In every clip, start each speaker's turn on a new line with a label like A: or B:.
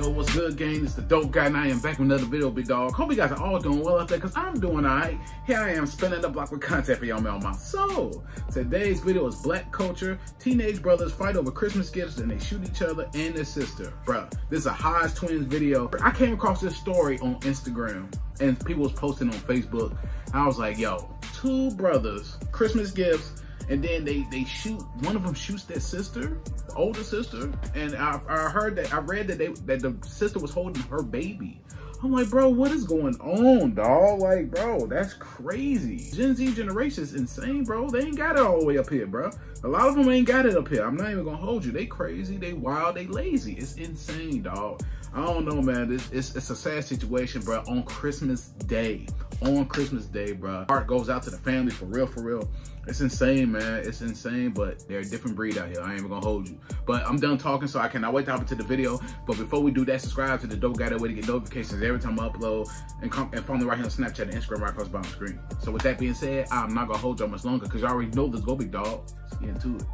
A: Yo, what's good, gang? It's the Dope Guy, and I am back with another video, big dog. Hope you guys are all doing well out there, because I'm doing all right. Here I am, spinning the block with content for y'all, man. So, today's video is black culture. Teenage brothers fight over Christmas gifts, and they shoot each other and their sister. Bruh, this is a Hodge Twins video. I came across this story on Instagram, and people was posting on Facebook. I was like, yo, two brothers, Christmas gifts, and then they they shoot one of them shoots their sister older sister and I, I heard that i read that they that the sister was holding her baby. I'm like bro what is going on dog like bro that's crazy. Gen z generation is insane bro. They ain't got it all the way up here bro. A lot of them ain't got it up here. I'm not even gonna hold you. They crazy. They wild. They lazy. It's insane dog I don't know, man. It's, it's, it's a sad situation, bro. On Christmas Day, on Christmas Day, bro. Heart goes out to the family for real, for real. It's insane, man. It's insane, but they're a different breed out here. I ain't even gonna hold you. But I'm done talking, so I cannot wait to hop into the video. But before we do that, subscribe to the Dope Guy that way to get notifications every time I upload. And, come, and follow me right here on Snapchat and Instagram right across the bottom screen. So with that being said, I'm not gonna hold y'all much longer because y'all already know this go big dog. Let's get into it.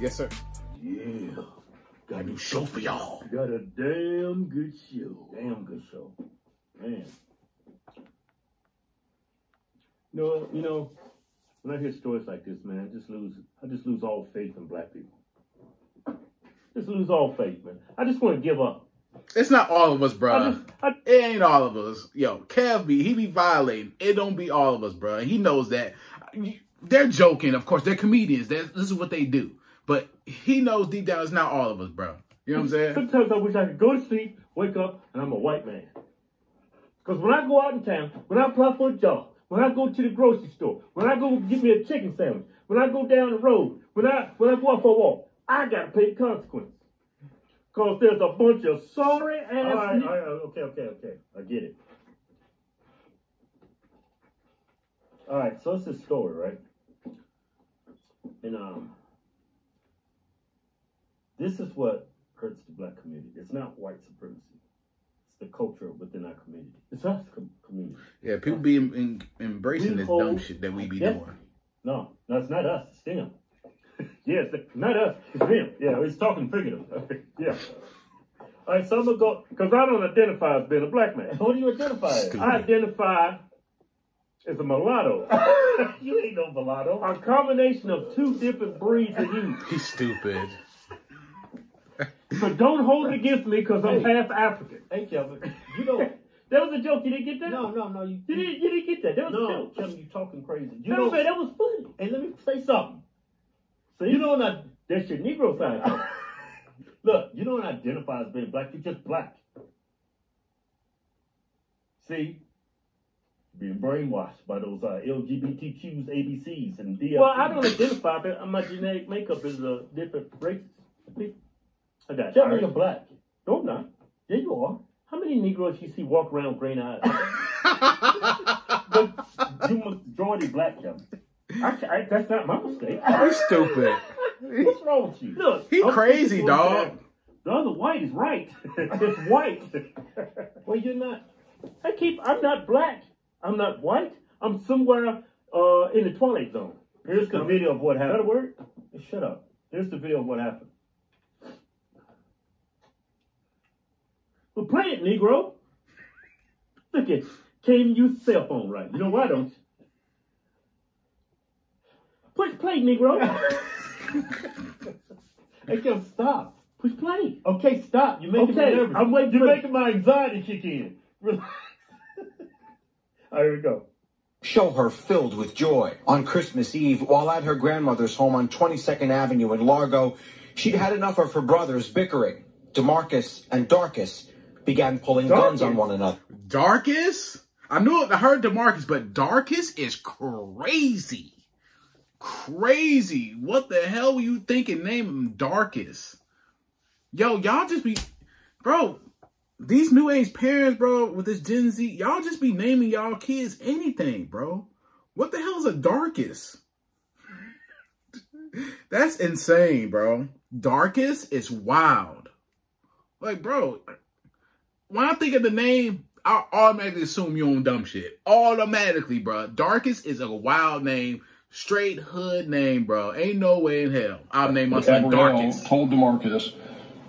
A: Yes, sir.
B: Yeah.
A: Got a new show for y'all.
B: Got a damn good show. Damn good show. Man. You know, you know, when I hear stories like this, man, I just lose I just lose all faith in black people. Just lose all faith, man. I just want to give up.
A: It's not all of us, bro.
B: I just, I,
A: it ain't all of us. Yo, Kev be he be violating. It don't be all of us, bro. He knows that. They're joking, of course. They're comedians. They're, this is what they do. But he knows deep down it's not all of us, bro. You know what I'm saying?
B: Sometimes I wish I could go to sleep, wake up, and I'm a white man. Because when I go out in town, when I apply for a job, when I go to the grocery store, when I go get me a chicken sandwich, when I go down the road, when I when I go out for a walk, I gotta pay the consequences. Cause there's a bunch of sorry ass. All right, all right, okay, okay, okay. I get it. All right, so it's this story, right? And um, this is what hurts the black community. It's not white supremacy. It's the culture within our community. It's us com- community.
A: Yeah, people be in, in, embracing
B: We
A: this dumb shit that we be doing.
B: No, no, it's not us. It's them. yes, not us. It's them. Yeah, it's talking figurative. yeah. All right, so I'm gonna go because I don't identify as being a black man. Who do you identify as? I identify as a mulatto. you ain't no mulatto. A combination of two different breeds of you.
A: He's stupid.
B: So don't hold it against me because I'm
C: Hey.
B: half African.
C: Hey, Kevin, you know,
B: That was a joke. You didn't get that?
C: no, no, no, you,
B: You didn't, you didn't get that. That was a
C: no,
B: joke.
C: Kevin, you talking crazy. You
B: No,
C: know,
B: man, that was funny.
C: hey, let me say something.
B: So
C: You don't, ad-
B: That's your Negro side.
C: look, you don't identify as being black. You're just black. See, being brainwashed by those uh, LGBTQs, ABCs, and DLCs.
B: well, I don't identify, but my genetic makeup is a different race. I got
C: Kevin,
B: Irish.
C: you're black.
B: No, I'm not.
C: Yeah, you are.
B: How many Negroes you see walk around with green eyes?
C: But you majority black, Kevin.
B: I, ca- I, that's not my mistake.
A: He's stupid.
C: What's wrong with you?
B: Look,
A: He
B: I'm
A: crazy, dog.
B: that. The other white is right. it's white.
C: Well, you're not.
B: I keep. I'm not black. I'm not white. I'm somewhere uh, in the twilight zone.
C: Here's the video of what
B: Is that a
C: happened.
B: word?
C: Shut up. Here's the video of what happened.
B: Well, play it, Negro. Look at. Can you use the cell phone right. You know why don't you? Push play, Negro.
C: Hey, Kevin, stop.
B: Push play.
C: Okay, stop. You're making
B: Okay,
C: me nervous.
B: I'm waiting
C: You're making my anxiety kick in. Relax. All right, here we go.
D: show her filled with joy. On Christmas Eve, while at her grandmother's home on 22nd Avenue in Largo, she'd had enough of her brothers bickering. Demarcus and Darkus began pulling guns on one another.
A: Darkest? I knew it, I heard Demarcus, but Darkest is crazy. Crazy. What the hell were you thinking naming him Darkest? Yo, y'all just be, bro, these new age parents, bro, with this Gen Z, y'all just be naming y'all kids anything, bro. What the hell is a Darkest? That's insane, bro. Darkest is wild. Like, bro, when I think of the name, I automatically assume you on dumb shit. Automatically, bro. Darkest is a wild name, straight hood name, bro. Ain't no way in hell I'll name my son
E: Gabrielle
A: Darkest.
E: told Demarcus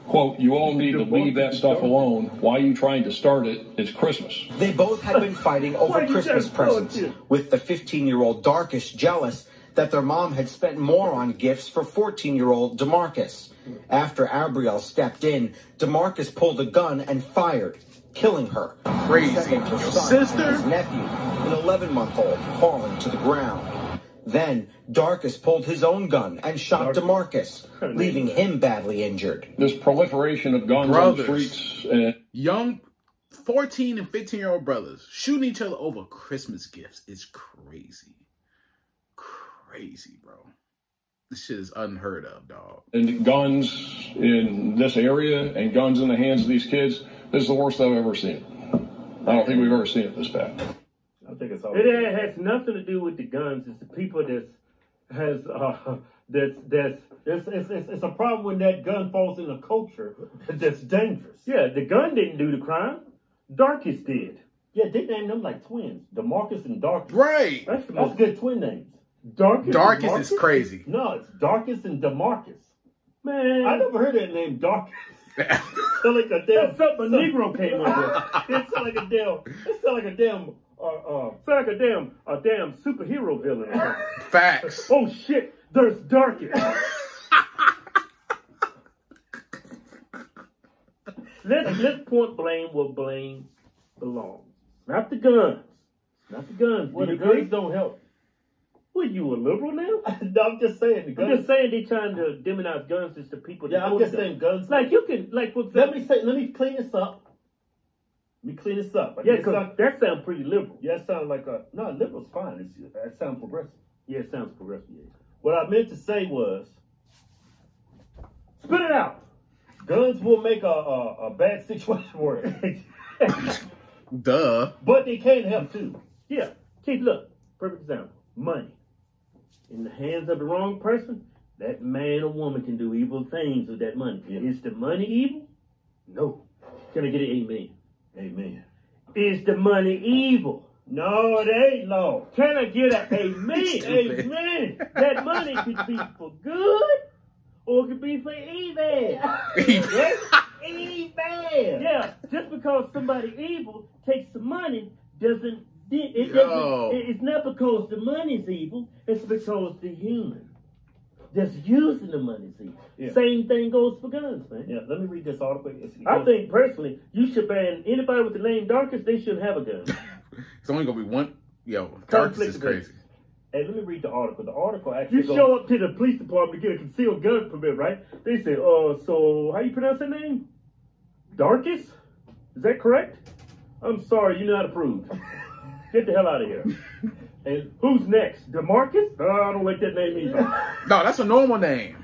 E: quote, you all need to leave that stuff alone. Why are you trying to start it? It's Christmas.
D: They both had been fighting over Christmas
B: gotta throw it
D: presents, with the 15 year old Darkish jealous that their mom had spent more on gifts for 14 year old Demarcus. After Abrielle stepped in, Demarcus pulled a gun and fired, killing her.
A: Crazy.
D: Second, her
A: Your
D: son and
A: sister?
D: his nephew, an 11 month old, falling to the ground. Then, Darkus pulled his own gun and shot Demarcus, leaving him badly injured.
E: This proliferation of guns
A: Brothers.
E: on the streets and
A: Young 14 and 15 year old brothers shooting each other over Christmas gifts is crazy. Crazy, bro. This shit is unheard of, dog.
E: and guns in this area and guns in the hands of these kids. This is the worst I've ever seen. I don't think we've ever seen it this bad.
C: I think it's all.
B: It has nothing to do with the guns. It's the people that's has uh that's that's
C: It's, it's, it's, it's a problem when that gun falls in a culture that's dangerous.
B: yeah. The gun didn't do the crime. Darkest did.
C: Yeah, they named them like twins, Demarcus and Darkest.
A: Right.
B: That's the
C: That's
B: most
C: good twin names.
B: Darkest.
A: Darkest
B: Marcus?
A: is crazy.
C: No, it's Darkest and Demarcus.
B: Man,
C: I never heard that name, Darkest. sound like a damn
B: That's something a Negro came up with.
C: It sound like a damn. It sound like a damn. Uh, uh,
B: Sound like a damn a damn superhero villain. or.
A: Facts.
B: oh shit, there's darkest. let's let's point blame where blame belongs. Not the guns. Not the guns.
C: well, the guns don't help.
B: What you a liberal now?
C: no, I'm just saying the
B: I'm just saying they trying to demonize guns as the people.
C: yeah, I'm just
B: them.
C: saying guns.
B: Like you can like for
C: let me say. Let me clean this up. Let me clean this up.
B: yeah, because
C: sound-
B: that sounds pretty liberal.
C: yeah, it sounds like a no. Liberal's fine. It's, that sounds progressive.
B: Yeah, it sounds progressive. Yeah.
C: What I meant to say was,
B: Spit it out.
C: guns will make a a, a bad situation worse,
A: Duh.
C: but they can help too.
B: Yeah. Keith, look, perfect example. Money. In the hands of the wrong person, that man or woman can do evil things with that money.
C: Yeah.
B: Is the money evil? No. Can I get an amen?
C: Amen.
B: Is the money evil?
C: No, it ain't Lord.
B: Can I get an amen? Amen. That money could be for good or it could be for evil.
C: Amen.
B: Yeah, just because somebody evil takes the money doesn't. It, it
A: Yo.
B: doesn't. it- It's not because the money's evil. It's because the human that's using the money's evil.
C: Yeah.
B: Same thing goes for guns, man.
C: Yeah, let me read this article. It's,
B: I think personally, you should ban anybody with the name Darkest. They shouldn't have a gun.
A: It's only gonna be one. Yo, darkest is crazy.
C: Hey, let me read the article. The article actually
B: You
C: goes,
B: show up to the police department to get a concealed gun permit, right? They say, "Oh, so how you pronounce that name? Darkest? Is that correct? I'm sorry, you're not approved. Get the hell out of here." And who's next? Demarcus? Uh, I don't like that name either.
A: No, that's a normal name.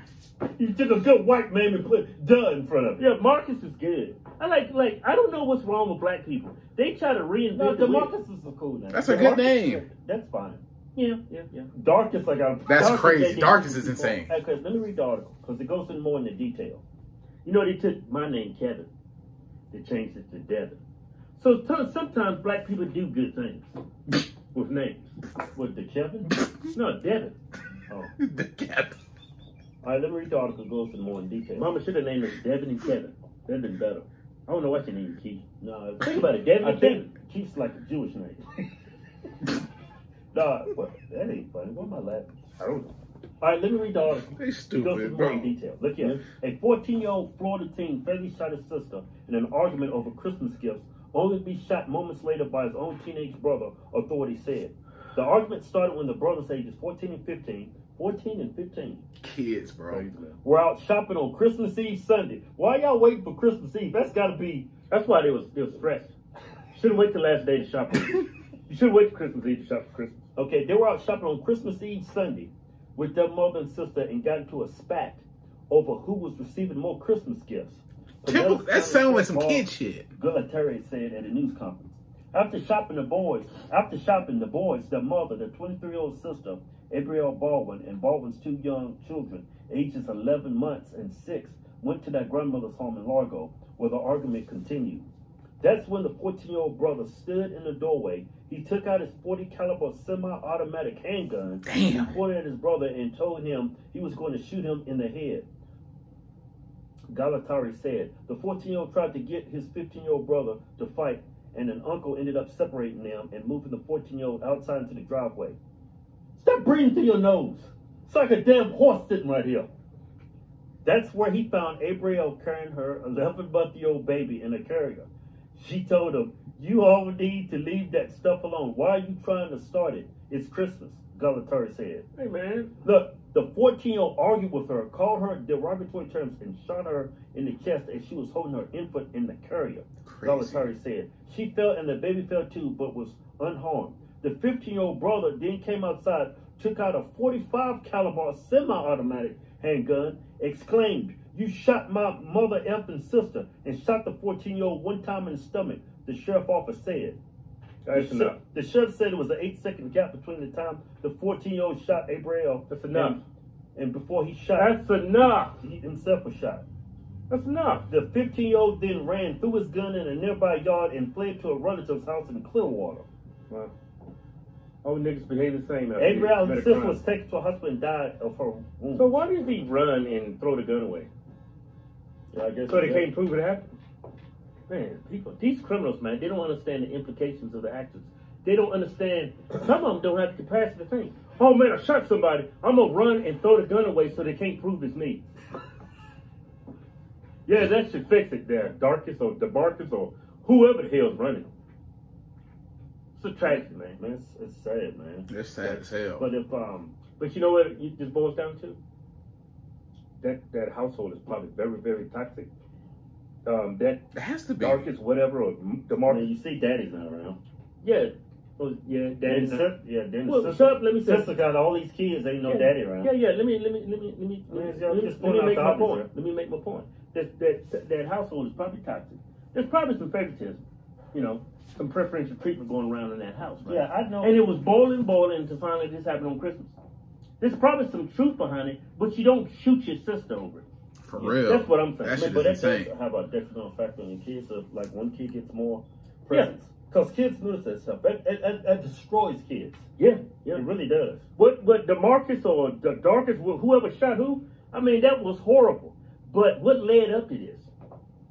C: You took a good white name and put "duh" in front of it.
B: yeah, Marcus is good. I like, like, I don't know what's wrong with black people. They try to reinvent
C: No,
B: the wheel.
C: Demarcus is a cool name.
A: That's a good name.
C: That's fine.
B: Yeah, yeah, yeah.
C: Darkest, like I'm.
A: That's
B: Darkest
A: crazy.
B: they did
A: Darkest
B: before.
A: is insane.
C: Okay, let me read the article because it goes in more into detail.
B: You know, they took my name, Kevin. They changed it to Devin. So t- sometimes black people do good things with names.
C: With the Kevin.
B: No, Devin.
C: Oh.
A: the cat.
C: All right, let me read the article. It goes in more in detail.
B: Mama should have named it Devin and Kevin. That'd been better. I don't know why she named Keith.
C: No,
B: Think about it, Devin
C: I
B: and Kevin.
C: Keith's like a Jewish name. no, what? That ain't funny. What am I laughing? I don't know. All right, let me read the article.
A: They
C: stupid, goes into more in detail. Look here. A 14-year-old Florida teen fatally shot his sister in an argument over Christmas gifts, only to be shot moments later by his own teenage brother, authorities said. The argument started when the brothers ages 14 and 15, 14 and 15,
A: Kids, bro.
C: were out shopping on Christmas Eve Sunday. Why y'all waiting for Christmas Eve? That's got to be
B: That's why they was they was fresh. Shouldn't wait till last day to shop. you should waited till Christmas Eve to shop for Christmas.
C: Okay, they were out shopping on Christmas Eve Sunday with their mother and sister and got into a spat over who was receiving more Christmas gifts.
A: Typical, that sounds like some kid shit.
C: Gualtieri said at a news conference. After shopping the boys, after shopping the boys, their mother, their 23-year-old sister, Abrielle Baldwin, and Baldwin's two young children, ages 11 months and 6, went to their grandmother's home in Largo, where the argument continued. That's when the 14-year-old brother stood in the doorway. He took out his 40 caliber semi-automatic handgun.
A: Damn.
C: pointed at his brother and told him he was going to shoot him in the head. Gualtieri said. The 14 year old tried to get his 15 year old brother to fight, and an uncle ended up separating them and moving the 14 year old outside into the driveway. Stop breathing through your nose. It's like a damn horse sitting right here. That's where he found Abrielle carrying her 11 month year old baby in a carrier. She told him, You all need to leave that stuff alone. Why are you trying to start it? It's Christmas, Gualtieri said.
B: Hey man,
C: Look, the 14 year old argued with her, called her derogatory terms, and shot her in the chest as she was holding her infant in the carrier. Gualtieri said. She fell and the baby fell too, but was unharmed. The 15 year old brother then came outside, took out a 45 caliber semi automatic handgun, exclaimed, You shot my mother, effing sister, and shot the 14 year old one time in the stomach, the sheriff officer said.
B: That's
C: the,
B: enough.
C: sheriff- the said it was an eight second gap between the time the 14 year old shot Abrielle
B: That's enough.
C: and, and before he shot
B: That's enough.
C: he himself was shot.
B: That's enough.
C: The 15 year old then ran, threw his gun in a nearby yard, and fled to a relative's house in Clearwater.
B: Well, all niggas behave the same. out here.
C: Abrielle's
B: Commit a
C: sister was taken to a hospital and died of her wounds.
B: So why did he run and throw the gun away?
C: Yeah, I guess
B: So they can't prove it happened. Man, people, these criminals, man, they don't understand the implications of the actions. They don't understand. Some of them don't have the capacity to think. Oh man, I shot somebody. I'm gonna run and throw the gun away so they can't prove it's me. Yeah, that should fix it there, Darkest or DeBarkis or whoever the hell's running. It's a tragedy, man.
C: Man, it's, it's sad, man.
A: It's sad as hell.
C: But if um,
B: But you know what it just boils down to? That that household is probably very, very toxic. Um, that
A: it has to be.
B: Darkest, whatever, or
C: I mean, you see, Daddy's not around.
B: Yeah. Oh, yeah,
C: Then
B: daddy's not-
C: yeah, then
B: Well,
C: sister,
B: shut up, let me say-
C: sister got all these kids. Ain't no
B: yeah,
C: daddy around.
B: Yeah, yeah. Let me, let me, let me, let me,
C: Man,
B: let
C: y'all
B: me, let me make my point.
C: here.
B: Let me make my point. That, that that household is probably toxic. There's probably some favoritism, you know, some preferential treatment going around in that house. Right?
C: Yeah, I know.
B: And it was boiling, boiling to finally this happened on Christmas. There's probably some truth behind it, but you don't shoot your sister over it.
A: For real.
B: that's what I'm saying.
A: That
C: but that
A: insane.
C: does have a detrimental factor on your kids. If like one kid gets more presents, because kids notice that stuff. That, that, that, that destroys kids.
B: Yeah, yeah.
C: It really does.
B: What what Demarcus or the darkest whoever shot who? I mean that was horrible. But what led up to this?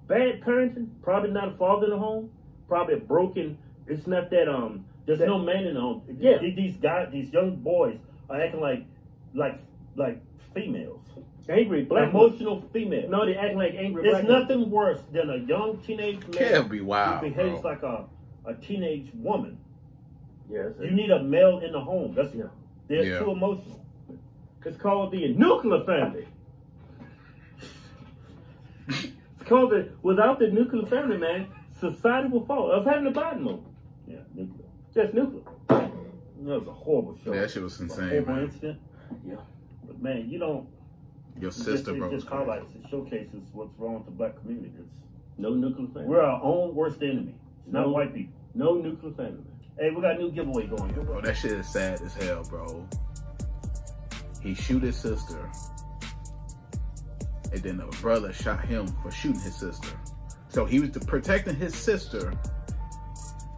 B: Bad parenting, probably not a father in the home, probably a broken it's not that um
C: There's
B: that-
C: no man in the home.
B: Yeah.
C: These- These guys, these young boys, are acting like like like females,
B: angry black
C: emotional female.
B: No, they act like angry
C: There's
B: black
C: nothing worse than a young teenage man
A: Kev be wild,
C: who behaves
A: bro.
C: like a, a teenage woman.
B: Yes.
C: You need a male in the home. That's
B: Yeah.
C: they're
A: Yeah.
C: too emotional.
B: It's called the nuclear family. it's called the without the nuclear family, man, society will fall. I was having a Biden moment.
C: Yeah, nuclear.
B: Just nuclear.
C: That was a horrible show.
A: Yeah, that shit was
C: A
A: insane,
C: horrible
A: man.
C: incident.
B: Yeah.
C: But man, you don't.
A: Your sister,
C: just,
A: bro.
C: It just highlights, it showcases what's wrong with the black community. It's,
B: No nuclear family.
C: we're our own worst enemy. It's not
B: No.
C: white people.
B: no nuclear family.
C: Hey, we got a new giveaway going here.
A: Bro, that shit is sad as hell, bro. He shoot his sister, and then the brother shot him for shooting his sister. So he was protecting his sister,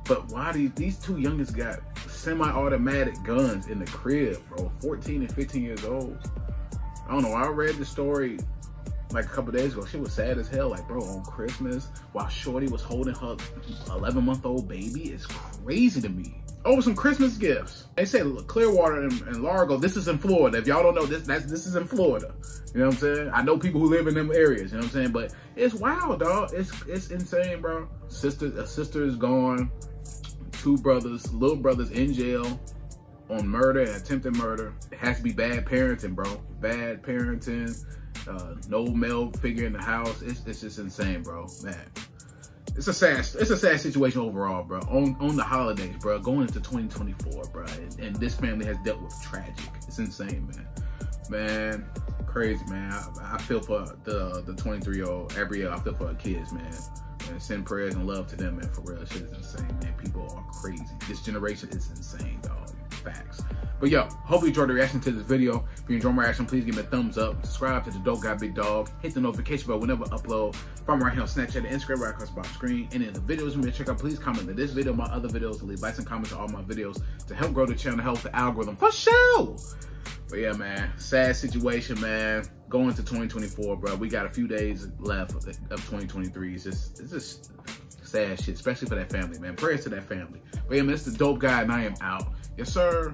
A: but why these these two youngest got semi-automatic guns in the crib, bro? 14 and 15 years old. I don't know. I read the story like a couple days ago. She was sad as hell. Like, bro, on Christmas, while Shorty was holding her 11 month old baby, it's crazy to me. Over some Christmas gifts. They say Clearwater and, and Largo. This is in Florida. If y'all don't know, this that's, this is in Florida. You know what I'm saying? I know people who live in them areas. You know what I'm saying? But it's wild, dog. It's it's insane, bro. Sister, a sister is gone. Two brothers, little brothers in jail on murder and attempted murder. It has to be bad parenting, bro. Bad parenting. Uh, no male figure in the house. It's, it's just insane, bro. Man, it's a sad, it's a sad situation overall, bro. On on the holidays, bro. Going into 2024, bro. And, and this family has dealt with tragic. It's insane, man. Man, crazy, man. I, I feel for the the 23 year old every year. I feel for her kids, man. And send prayers and love to them, man. For real, shit is insane, man. People are crazy. This generation is insane, dog. Facts. But yo, hope you enjoyed the reaction to this video. If you enjoyed my reaction, please give me a thumbs up. Subscribe to the Dope Guy Big Dog. Hit the notification bell whenever I upload. From right here on Snapchat and Instagram right across bottom screen. And in the videos you may check out, please comment on this video, my other videos, leave likes and comments on all my videos to help grow the channel, help the algorithm for sure. But yeah, man, sad situation, man. going to 2024, bro. We got a few days left of 2023. It's just, it's just sad shit, especially for that family, man. Prayers to that family. But yeah, man, it's the dope guy, and I am out. Yes, sir.